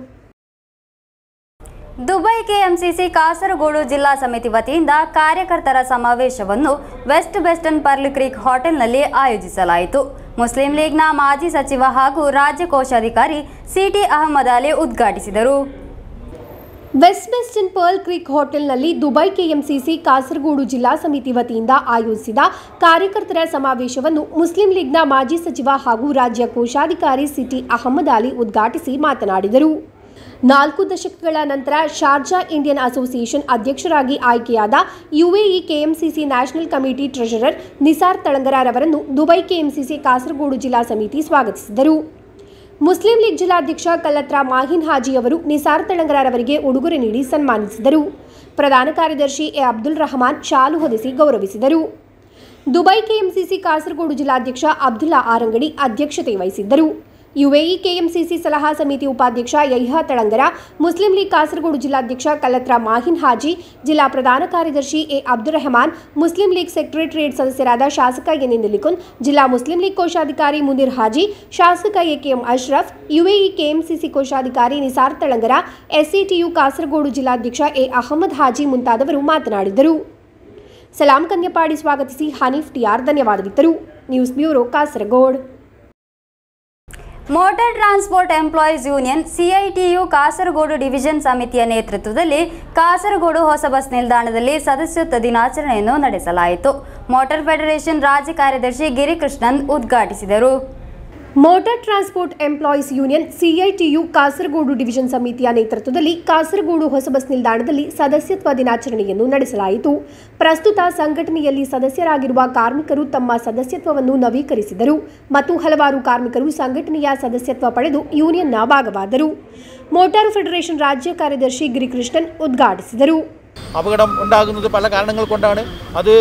Dubai KMCC Kasaragod ಜಿಲ್ಲಾ ಸಮಿತಿ ವತಿಯಿಂದ ಕಾರ್ಯಕರ್ತರ ಸಮಾವೇಶವನ್ನು ವೆಸ್ಟ್ ವೆಸ್ಟರ್ನ್ ಪರ್ಲ್ ಕ್ರೀಕ್ ಹೋಟೆಲ್ನಲ್ಲಿ ಆಯೋಜಿಸಲಾಯಿತು. ಮುಸ್ಲಿಂ ಲೀಗ್ನ ಮಾಜಿ ಸಚಿವ ಹಾಗೂ ರಾಜ್ಯ ಕೋಶಾಧಿಕಾರಿ ಸಿಟಿ ಅಹಮದ್ ಅಲಿ ಉದ್ಘಾಟಿಸಿದರು. ವೆಸ್ಟ್ ವೆಸ್ಟರ್ನ್ ಪರ್ಲ್ ಕ್ರೀಕ್ ಹೋಟೆಲ್ನಲ್ಲಿ ದುಬೈ ಕೆಎಂಸಿಸಿ ಕಾಸರಗೋಡು ಜಿಲ್ಲಾ ಸಮಿತಿ ವತಿಯಿಂದ ಆಯೋಜಿಸಿದ ಕಾರ್ಯಕರ್ತರ ಸಮಾವೇಶವನ್ನು ಮುಸ್ಲಿಂ ಲೀಗ್ನ ಮಾಜಿ ಸಚಿವ ಹಾಗೂ ರಾಜ್ಯ ಕೋಶಾಧಿಕಾರಿ ಸಿಟಿ ಅಹಮದ್ ಅಲಿ ಉದ್ಘಾಟಿಸಿ ಮಾತನಾಡಿದರು. ನಾಲ್ಕು ದಶಕಗಳ ನಂತರ ಶಾರ್ಜಾ ಇಂಡಿಯನ್ ಅಸೋಸಿಯೇಷನ್ ಅಧ್ಯಕ್ಷರಾಗಿ ಆಯ್ಕೆಯಾದ UAE KMCC national committee treasurer Nisar ತಳಂಗರವರನ್ನು Dubai KMCC Kasaragod ಜಿಲ್ಲಾ ಸಮಿತಿ ಸ್ವಾಗತಿಸಿದರು. ಮುಸ್ಲಿಂ ಲೀಗ್ ಜಿಲ್ಲಾಧ್ಯಕ್ಷ ಕಲ್ಲತ್ರ ಮಾಹಿನ್ ಹಾಜಿ ಅವರು ನಿಸಾರ್ ತಳಂಗರವರಿಗೆ ಉಡುಗೊರೆ ನೀಡಿ ಸನ್ಮಾನಿಸಿದರು. ಪ್ರಧಾನ ಕಾರ್ಯದರ್ಶಿ ಎ ಅಬ್ದುಲ್ ರಹಮಾನ್ ಶಾಲು ಹೊದಿಸಿ ಗೌರವಿಸಿದರು. ದುಬೈ ಕೆಎಂಸಿಸಿ ಕಾಸರಗೋಡು ಜಿಲ್ಲಾಧ್ಯಕ್ಷ ಅಬ್ದುಲ್ಲಾ ಆರಂಗಡಿ ಅಧ್ಯಕ್ಷತೆ ವಹಿಸಿದ್ದರು. ಯುಎಇ ಕೆಎಂಸಿಸಿ ಸಲಹಾ ಸಮಿತಿ ಉಪಾಧ್ಯಕ್ಷ ಯಹ್ಯಾ ತಳಂಗರ, ಮುಸ್ಲಿಂ ಲೀಗ್ ಕಾಸರಗೋಡು ಜಿಲ್ಲಾಧ್ಯಕ್ಷ ಕಲತ್ರ ಮಾಹಿನ್ ಹಾಜಿ, ಜಿಲ್ಲಾ ಪ್ರಧಾನ ಕಾರ್ಯದರ್ಶಿ ಎ ಅಬ್ದುಲ್ ರೆಹಮಾನ್ ಮುಸ್ಲಿಂ ಲೀಗ್ ಸೆಕ್ರೆಟರಿಯೇಟ್ ಸದಸ್ಯರಾದ ಶಾಸಕ ಎನ್ ನಿಲಿಕುನ್ ಜಿಲ್ಲಾ ಮುಸ್ಲಿಂ ಲೀಗ್ ಕೋಶಾಧಿಕಾರಿ ಮುನೀರ್ ಹಾಜಿ, ಶಾಸಕ A KM Ashraf, UAE KMCC ಕೋಶಾಧಿಕಾರಿ ನಿಸಾರ್ ತಳಂಗರ, ಎಸ್ಸಿಟಿಯು ಕಾಸರಗೋಡು ಜಿಲ್ಲಾಧ್ಯಕ್ಷ ಎ ಅಹಮದ್ ಹಾಜಿ ಮುಂತಾದವರು ಮಾತನಾಡಿದರು. ಸಲಾಂ ಕನ್ಯಪಾಡಿ ಸ್ವಾಗತಿಸಿ, Hanif TR ಧನ್ಯವಾದವಿತ್ತರು. News bureau Kasaragod. Motor transport employees union CITU Kasaragod division ಸಮಿತಿಯ ನೇತೃತ್ವದಲ್ಲಿ ಕಾಸರಗೋಡು ಹೊಸ ಬಸ್ ನಿಲ್ದಾಣದಲ್ಲಿ ಸದಸ್ಯತ್ವ ದಿನಾಚರಣೆಯನ್ನು ನಡೆಸಲಾಯಿತು. ಮೋಟಾರ್ ಫೆಡರೇಷನ್ ರಾಜ್ಯ ಕಾರ್ಯದರ್ಶಿ ಗಿರಿಕೃಷ್ಣನ್ ಉದ್ಘಾಟಿಸಿದರು. Motor transport employees union, CITU Kasaragod division ಸಮಿತಿಯ ನೇತೃತ್ವದಲ್ಲಿ ಕಾಸರಗೋಡು ಹೊಸ ಬಸ್ ನಿಲ್ದಾಣದಲ್ಲಿ ಸದಸ್ಯತ್ವ ದಿನಾಚರಣೆಯನ್ನು ನಡೆಸಲಾಯಿತು. ಪ್ರಸ್ತುತ ಸಂಘಟನೆಯಲ್ಲಿ ಸದಸ್ಯರಾಗಿರುವ ಕಾರ್ಮಿಕರು ತಮ್ಮ ಸದಸ್ಯತ್ವವನ್ನು ನವೀಕರಿಸಿದರು ಮತ್ತು ಹಲವಾರು ಕಾರ್ಮಿಕರು ಸಂಘಟನೆಯ ಸದಸ್ಯತ್ವ ಪಡೆದು ಯೂನಿಯನ್ನ ಭಾಗವಾದರು. ಮೋಟಾರ್ ಫೆಡರೇಷನ್ ರಾಜ್ಯ ಕಾರ್ಯದರ್ಶಿ ಗಿರಿಕೃಷ್ಣನ್ ಉದ್ಘಾಟಿಸಿದರು. അപകടം ಉಂಟಾಗುವುದು ಪಲ ಕಾರಣಗಳು ಕೊಂಡಾಣೆ ಅದು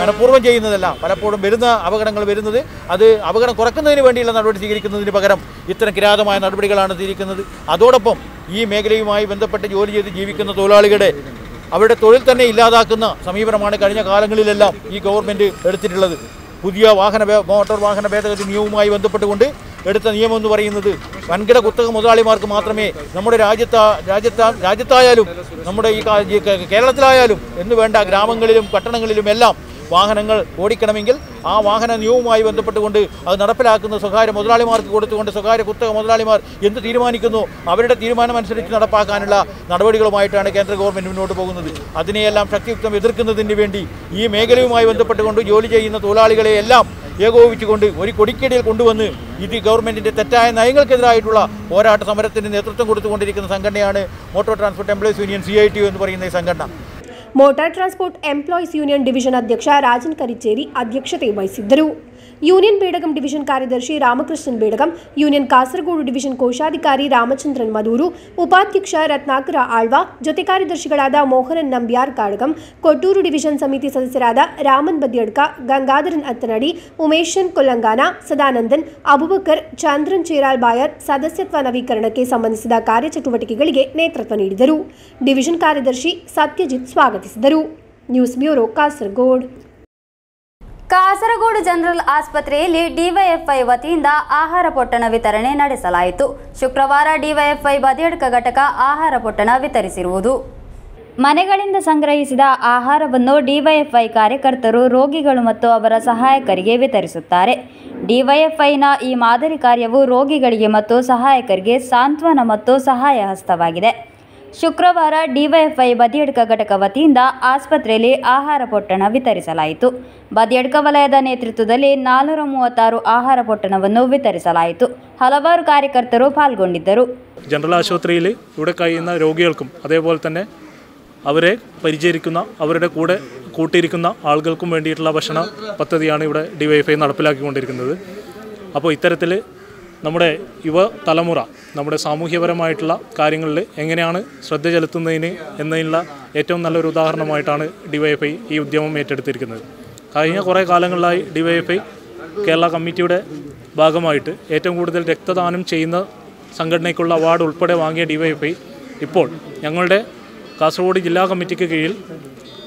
മനഃപൂർവം ചെയ്യുന്നതല്ല. പലപ്പോഴും വരുന്ന അപകടങ്ങൾ വരുന്നത് അത് അപകടം കുറക്കുന്നതിന് വേണ്ടിയുള്ള നടപടി സ്വീകരിക്കുന്നതിന് പകരം ഇത്തരം കിരാതമായ നടപടികളാണ് സ്വീകരിക്കുന്നത്. അതോടൊപ്പം ഈ മേഖലയുമായി ബന്ധപ്പെട്ട് ജോലി ചെയ്ത് ജീവിക്കുന്ന തൊഴിലാളികളുടെ അവരുടെ തൊഴിൽ തന്നെ ഇല്ലാതാക്കുന്ന സമീപനമാണ് കഴിഞ്ഞ കാലങ്ങളിലെല്ലാം ഈ ഗവൺമെന്റ് എടുത്തിട്ടുള്ളത്. പുതിയ വാഹന മോട്ടോർ വാഹന ഭേദഗതി നിയമവുമായി ബന്ധപ്പെട്ടുകൊണ്ട് എടുത്ത നിയമം എന്ന് പറയുന്നത് വൻകിട കുത്തക മുതലാളിമാർക്ക് മാത്രമേ നമ്മുടെ രാജ്യത്താ രാജ്യത്താ രാജ്യത്തായാലും നമ്മുടെ ഈ കേരളത്തിലായാലും എന്ന് വേണ്ട ഗ്രാമങ്ങളിലും പട്ടണങ്ങളിലും എല്ലാം വാഹനങ്ങൾ ഓടിക്കണമെങ്കിൽ ആ വാഹന നിയമവുമായി ബന്ധപ്പെട്ടുകൊണ്ട് അത് നടപ്പിലാക്കുന്ന സ്വകാര്യ മുതലാളിമാർക്ക് കൊടുത്തുകൊണ്ട് സ്വകാര്യ കുത്തക മുതലാളിമാർ എന്ത് തീരുമാനിക്കുന്നു? അവരുടെ തീരുമാനമനുസരിച്ച് നടപ്പാക്കാനുള്ള നടപടികളുമായിട്ടാണ് കേന്ദ്ര ഗവൺമെന്റ് മുന്നോട്ട് പോകുന്നത്. അതിനെയെല്ലാം ശക്തിയുക്തം എതിർക്കുന്നതിന് വേണ്ടി ഈ മേഖലയുമായി ബന്ധപ്പെട്ടുകൊണ്ട് ജോലി ചെയ്യുന്ന തൊഴിലാളികളെയെല്ലാം ഏകോപിച്ചുകൊണ്ട് ഒരു കൊടിക്കടിയിൽ കൊണ്ടുവന്ന് ഇത് ഗവൺമെന്റിന്റെ തെറ്റായ നയങ്ങൾക്കെതിരായിട്ടുള്ള പോരാട്ട സമരത്തിന് നേതൃത്വം കൊടുത്തുകൊണ്ടിരിക്കുന്ന സംഘടനയാണ് motor transport employees union C എന്ന് പറയുന്ന ഈ സംഘടന. Motor transport employees union division ಅಧ್ಯಕ್ಷ ರಾಜನ್ ಕರಿಚೇರಿ ಅಧ್ಯಕ್ಷತೆ ವಹಿಸಿದ್ದರು ಯೂನಿಯನ್ ಬೇಡಗಂ ಡಿವಿಷನ್ ಕಾರ್ಯದರ್ಶಿ ರಾಮಕೃಷ್ಣನ್ ಬೇಡಗಂ, ಯೂನಿಯನ್ ಕಾಸರಗೋಡು ಡಿವಿಷನ್ ಕೋಶಾಧಿಕಾರಿ ರಾಮಚಂದ್ರನ್ ಮದೂರು, ಉಪಾಧ್ಯಕ್ಷ ರತ್ನಾಕರ ಆಳ್ವಾ, ಜೊತೆ ಕಾರ್ಯದರ್ಶಿಗಳಾದ ಮೋಹನನ್ ನಂಬ್ಯಾರ್ ಕಾಡಗಂ, ಕೊಟ್ಟೂರು ಡಿವಿಷನ್ ಸಮಿತಿ ಸದಸ್ಯರಾದ ರಾಮನ್ ಬದ್ಯಡ್ಕ, ಗಂಗಾಧರನ್ ಅತ್ತನಡಿ, ಉಮೇಶನ್ ಕೊಲ್ಲಂಗಾನ, ಸದಾನಂದನ್, ಅಬುಬಕರ್, ಚಂದ್ರನ್ ಚೇರಾಲ್ ಬಾಯರ್ ಸದಸ್ಯತ್ವ ನವೀಕರಣಕ್ಕೆ ಸಂಬಂಧಿಸಿದ ಕಾರ್ಯಚಟುವಟಿಕೆಗಳಿಗೆ ನೇತೃತ್ವ ನೀಡಿದರು. ಡಿವಿಷನ್ ಕಾರ್ಯದರ್ಶಿ ಸತ್ಯಜಿತ್ ಸ್ವಾಗತಿಸಿದರು. News bureau Kasaragod. Kasaragod general ಆಸ್ಪತ್ರೆಯಲ್ಲಿ ಡಿವೈಎಫ್ಐ ವತಿಯಿಂದ ಆಹಾರ ಪೊಟ್ಟಣ ವಿತರಣೆ ನಡೆಸಲಾಯಿತು. ಶುಕ್ರವಾರ ಡಿವೈಎಫ್ಐ ಬದಿಯಡ್ಕ ಘಟಕ ಆಹಾರ ಪೊಟ್ಟಣ ವಿತರಿಸಿರುವುದು. ಮನೆಗಳಿಂದ ಸಂಗ್ರಹಿಸಿದ ಆಹಾರವನ್ನು ಡಿವೈಎಫ್ಐ ಕಾರ್ಯಕರ್ತರು, ರೋಗಿಗಳು ಮತ್ತು ಅವರ ಸಹಾಯಕರಿಗೆ ವಿತರಿಸುತ್ತಾರೆ. ಡಿವೈಎಫ್ಐನ ಈ ಮಾದರಿ ಕಾರ್ಯವು ರೋಗಿಗಳಿಗೆ ಮತ್ತು ಸಹಾಯಕರಿಗೆ ಸಾಂತ್ವನ ಮತ್ತು ಸಹಾಯ ಹಸ್ತವಾಗಿದೆ ಶುಕ್ರವಾರ ಡಿವೈಎಫ್ಐ ಬದಿಯಡ್ಕ ಘಟಕ ವತಿಯಿಂದ ಆಸ್ಪತ್ರೆಯಲ್ಲಿ ಆಹಾರ ಪೊಟ್ಟಣ ವಿತರಿಸಲಾಯಿತು. ಬದಿಯಡ್ಕ ವಲಯದ ನೇತೃತ್ವದಲ್ಲಿ ನಾಲ್ನೂರ ಮೂವತ್ತಾರು ಆಹಾರ ಪೊಟ್ಟಣವನ್ನು ವಿತರಿಸಲಾಯಿತು. ಹಲವಾರು ಕಾರ್ಯಕರ್ತರು ಪಾಲ್ಗೊಂಡಿದ್ದರು. ಜನರಲ್ ആശുപത്രിയിൽ ഇവിടെ കഴിയുന്ന രോഗികൾക്കും അതേപോലെ തന്നെ അവരെ പരിചരിക്കുന്ന അവരുടെ കൂടെ കൂട്ടിയിരിക്കുന്ന ആളുകൾക്കും വേണ്ടിയിട്ടുള്ള ഭക്ഷണ പദ്ധതിയാണ് ഇവിടെ ഡിവൈഎഫ്ഐ നടപ്പിലാക്കിക്കൊണ്ടിരിക്കുന്നത്. അപ്പോൾ ഇത്തരത്തിൽ നമ്മുടെ യുവ തലമുറ നമ്മുടെ സാമൂഹ്യപരമായിട്ടുള്ള കാര്യങ്ങളിൽ എങ്ങനെയാണ് ശ്രദ്ധ ചെലുത്തുന്നതിന് എന്നതിനുള്ള ഏറ്റവും നല്ലൊരു ഉദാഹരണമായിട്ടാണ് ഡിവൈഎഫ്ഐ ഈ ഉദ്യമം ഏറ്റെടുത്തിരിക്കുന്നത്. കഴിഞ്ഞ കുറേ കാലങ്ങളിലായി ഡിവൈഎഫ്ഐ കേരള കമ്മിറ്റിയുടെ ഭാഗമായിട്ട് ഏറ്റവും കൂടുതൽ രക്തദാനം ചെയ്യുന്ന സംഘടനയ്ക്കുള്ള അവാർഡ് ഉൾപ്പെടെ വാങ്ങിയ ഡിവൈഎഫ്ഐ ഇപ്പോൾ ഞങ്ങളുടെ കാസർഗോഡ് ജില്ലാ കമ്മിറ്റിക്ക് കീഴിൽ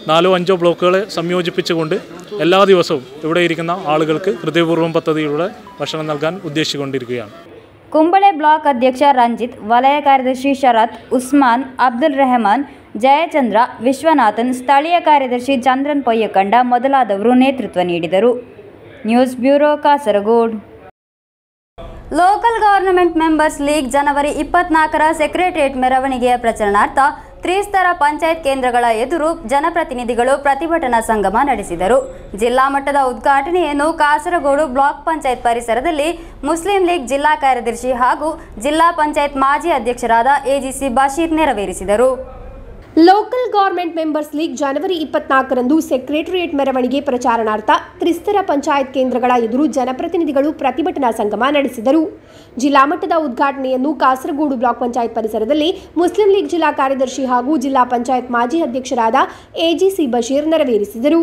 നാലോ അഞ്ചോ ബ്ലോക്കുകളെ സംയോജിപ്പിച്ചുകൊണ്ട് എല്ലാ ദിവസവും ഇവിടെ ഇരിക്കുന്ന ആളുകൾക്ക് ഹൃദയപൂർവ്വം പദ്ധതിയിലൂടെ ഭക്ഷണം നൽകാൻ ഉദ്ദേശിച്ചുകൊണ്ടിരിക്കുകയാണ് ಕುಂಬಳೆ ಬ್ಲಾಕ್ ಅಧ್ಯಕ್ಷ ರಂಜಿತ್ ವಲಯ ಕಾರ್ಯದರ್ಶಿ ಶರತ್ ಉಸ್ಮಾನ್ ಅಬ್ದುಲ್ ರೆಹಮಾನ್ ಜಯಚಂದ್ರ ವಿಶ್ವನಾಥನ್ ಸ್ಥಳೀಯ ಕಾರ್ಯದರ್ಶಿ ಚಂದ್ರನ್ ಪೊಯ್ಯಕಂಡ ಮೊದಲಾದವರು ನೇತೃತ್ವ ನೀಡಿದರು news bureau Kasaragod local government members league ಜನವರಿ ಇಪ್ಪತ್ನಾಲ್ಕರ ಸೆಕ್ರೆಟರಿಯೇಟ್ ಮೆರವಣಿಗೆಯ ಪ್ರಚಾರಣಾರ್ಥ ತ್ರಿಸ್ತರ ಪಂಚಾಯತ್ ಕೇಂದ್ರಗಳ ಎದುರು ಜನಪ್ರತಿನಿಧಿಗಳು ಪ್ರತಿಭಟನಾ ಸಂಗಮ ನಡೆಸಿದರು. ಜಿಲ್ಲಾ ಮಟ್ಟದ ಉದ್ಘಾಟನೆಯನ್ನು ಕಾಸರಗೋಡು ಬ್ಲಾಕ್ ಪಂಚಾಯತ್ ಪರಿಸರದಲ್ಲಿ ಮುಸ್ಲಿಂ ಲೀಗ್ ಜಿಲ್ಲಾ ಕಾರ್ಯದರ್ಶಿ ಹಾಗೂ ಜಿಲ್ಲಾ ಪಂಚಾಯತ್ ಮಾಜಿ ಅಧ್ಯಕ್ಷರಾದ ಎಜಿಸಿ ಬಶೀರ್ ನೆರವೇರಿಸಿದರು. ಲೋಕಲ್ ಗೌರ್ಮೆಂಟ್ ಮೆಂಬರ್ಸ್ ಲೀಗ್ ಜನವರಿ ಇಪ್ಪತ್ನಾಲ್ಕರಂದು ಸೆಕ್ರೆಟರಿಯೇಟ್ ಮೆರವಣಿಗೆ ಪ್ರಚಾರಣಾರ್ಥ ತ್ರಿಸ್ತರ ಪಂಚಾಯತ್ ಕೇಂದ್ರಗಳ ಎದುರು ಜನಪ್ರತಿನಿಧಿಗಳು ಪ್ರತಿಭಟನಾ ಸಂಗಮ ನಡೆಸಿದರು. ಜಿಲ್ಲಾ ಮಟ್ಟದ ಉದ್ಘಾಟನೆಯನ್ನು ಕಾಸರಗೋಡು ಬ್ಲಾಕ್ ಪಂಚಾಯತ್ ಪರಿಸರದಲ್ಲಿ ಮುಸ್ಲಿಂ ಲೀಗ್ ಜಿಲ್ಲಾ ಕಾರ್ಯದರ್ಶಿ ಹಾಗೂ ಜಿಲ್ಲಾ ಪಂಚಾಯತ್ ಮಾಜಿ ಅಧ್ಯಕ್ಷರಾದ ಎಜಿಸಿ ಬಶೀರ್ ನೆರವೇರಿಸಿದರು.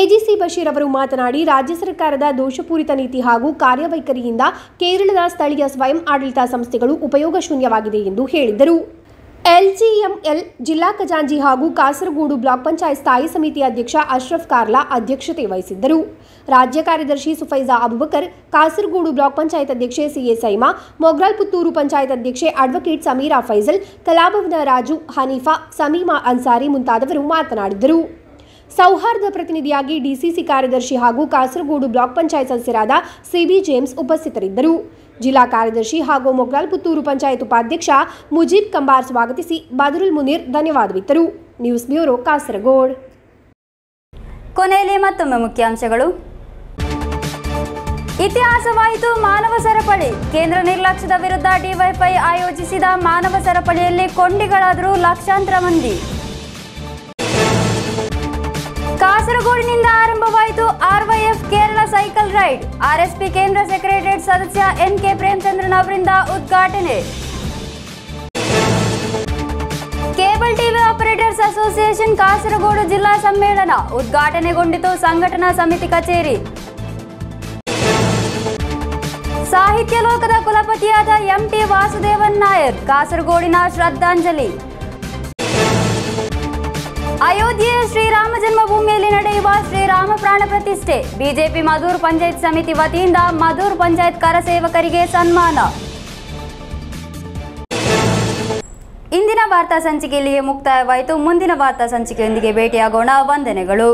ಎಜಿಸಿ ಬಶೀರ್ ಅವರು ಮಾತನಾಡಿ, ರಾಜ್ಯ ಸರ್ಕಾರದ ದೋಷಪೂರಿತ ನೀತಿ ಹಾಗೂ ಕಾರ್ಯವೈಖರಿಯಿಂದ ಕೇರಳದ ಸ್ಥಳೀಯ ಸ್ವಯಂ ಆಡಳಿತ ಸಂಸ್ಥೆಗಳು ಉಪಯೋಗ ಶೂನ್ಯವಾಗಿದೆ ಎಂದು ಹೇಳಿದರು ಎಲ್ಜಿಎಂಎಲ್ ಜಿಲ್ಲಾ ಖಜಾಂಜಿ ಹಾಗೂ ಕಾಸರಗೋಡು ಬ್ಲಾಕ್ ಪಂಚಾಯತ್ ಸ್ಥಾಯಿ ಸಮಿತಿ ಅಧ್ಯಕ್ಷ ಅಶ್ರಫ್ ಕಾರ್ಲಾ ಅಧ್ಯಕ್ಷತೆ ವಹಿಸಿದ್ದರು. ರಾಜ್ಯ ಕಾರ್ಯದರ್ಶಿ ಸುಫೈಜಾ ಅಬುಬಕರ್, ಕಾಸರಗೋಡು ಬ್ಲಾಕ್ ಪಂಚಾಯತ್ ಅಧ್ಯಕ್ಷೆ ಸಿಎ ಸೈಮಾ ಮೊಗ್ರಾಲ್ ಪುತ್ತೂರು ಪಂಚಾಯತ್ ಅಧ್ಯಕ್ಷೆ ಅಡ್ವೊಕೇಟ್ ಸಮೀರಾ ಫೈಜಲ್, ಕಲಾಭವನ ರಾಜು ಹನೀಫಾ, ಸಮೀಮಾ ಅನ್ಸಾರಿ ಮುಂತಾದವರು ಮಾತನಾಡಿದರು. ಸೌಹಾರ್ದ ಪ್ರತಿನಿಧಿಯಾಗಿ ಡಿಸಿಸಿ ಕಾರ್ಯದರ್ಶಿ ಹಾಗೂ ಕಾಸರಗೋಡು ಬ್ಲಾಕ್ ಪಂಚಾಯತ್ ಸದಸ್ಯರಾದ ಸಿಬಿ ಜೇಮ್ಸ್ ಉಪಸ್ಥಿತರಿದ್ದರು. ಜಿಲ್ಲಾ ಕಾರ್ಯದರ್ಶಿ ಹಾಗೂ ಮೊಗ್ರಾಲ್ ಪುತ್ತೂರು ಪಂಚಾಯತ್ ಉಪಾಧ್ಯಕ್ಷ ಮುಜೀಬ್ ಕಂಬಾರ್ ಸ್ವಾಗತಿಸಿ ಬಾದರುಲ್ ಮುನೀರ್ ಧನ್ಯವಾದವಿತ್ತರು ನ್ಯೂಸ್ ಬ್ಯೂರೋ ಕಾಸರಗೋಡ್. ಕೊನೆಯಲ್ಲಿ ಮತ್ತೊಮ್ಮೆ ಮುಖ್ಯಾಂಶಗಳು. ಇತಿಹಾಸವಾಯಿತು ಮಾನವ ಸರಪಳಿ. ಕೇಂದ್ರ ನಿರ್ಲಕ್ಷ್ಯದ ವಿರುದ್ಧ ಡಿವೈಫೈ ಆಯೋಜಿಸಿದ ಮಾನವ ಸರಪಳಿಯಲ್ಲಿ ಕೊಂಡಿಗಳಾದರೂ ಲಕ್ಷಾಂತರ ಮಂದಿ. ಕಾಸರಗೋಡಿನಿಂದ ಆರಂಭವಾಯಿತು RYF Kerala cycle ride. RSP ಕೇಂದ್ರ ಸೆಕ್ರೆಟರಿಯೇಟ್ ಸದಸ್ಯ ಎನ್ ಕೆ ಪ್ರೇಮಚಂದ್ರನ್ ಅವರಿಂದ ಉದ್ಘಾಟನೆ. Cable TV operators association Kasaragod ಜಿಲ್ಲಾ ಸಮ್ಮೇಳನ ಉದ್ಘಾಟನೆಗೊಂಡಿತು ಸಂಘಟನಾ ಸಮಿತಿ ಕಚೇರಿ. ಸಾಹಿತ್ಯ ಲೋಕದ ಕುಲಪತಿಯಾದ ಎಂಟಿ ವಾಸುದೇವನ್ ನಾಯರ್ ಕಾಸರಗೋಡಿನ ಶ್ರದ್ಧಾಂಜಲಿ. ಅಯೋಧ್ಯೆಯ ಶ್ರೀರಾಮ ಜನ್ಮಭೂಮಿಯಲ್ಲಿ ನಡೆಯುವ ಶ್ರೀರಾಮ ಪ್ರಾಣ ಪ್ರತಿಷ್ಠೆ. ಬಿಜೆಪಿ ಮಧೂರ್ ಪಂಚಾಯತ್ ಸಮಿತಿ ವತಿಯಿಂದ ಮಧೂರ್ ಪಂಚಾಯತ್ ಕರಸೇವಕರಿಗೆ ಸನ್ಮಾನ. ಇಂದಿನ ವಾರ್ತಾ ಸಂಚಿಕೆ ಇಲ್ಲಿಗೆ ಮುಕ್ತಾಯವಾಯಿತು. ಮುಂದಿನ ವಾರ್ತಾ ಸಂಚಿಕೆಯೊಂದಿಗೆ ಭೇಟಿಯಾಗೋಣ. ವಂದನೆಗಳು.